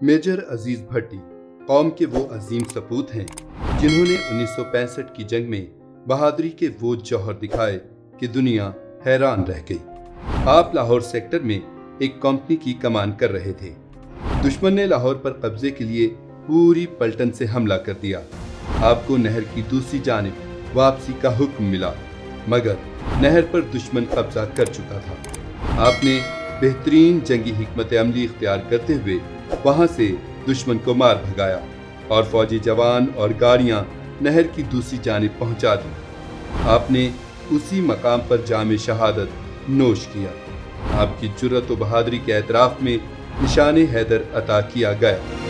Major अज़ीज़ भट्टी, कौम के वो अजीम सपूत हैं, जिन्होंने 1965 की जंग में बहादुरी के वो जौहर दिखाए कि दुनिया हैरान रह गई। आप लाहौर सेक्टर में एक कंपनी की कमान कर रहे थे। दुश्मन ने लाहौर पर कब्जे के लिए पूरी पलटन से हमला कर दिया। आपको नहर की दूसरी जानब वापसी का हुक्म मिला, मगर नहर पर दुश्मन कब्जा कर चुका था। आपने बेहतरीन जंगी हिकमत अमली इख्तियार करते हुए वहाँ से दुश्मन को मार भगाया और फौजी जवान और गाड़ियाँ नहर की दूसरी जानब पहुँचा दी। आपने उसी मकाम पर जाम शहादत नोश किया। आपकी जुर्रत बहादुरी के एतराफ़ में निशान हैदर अता किया गया।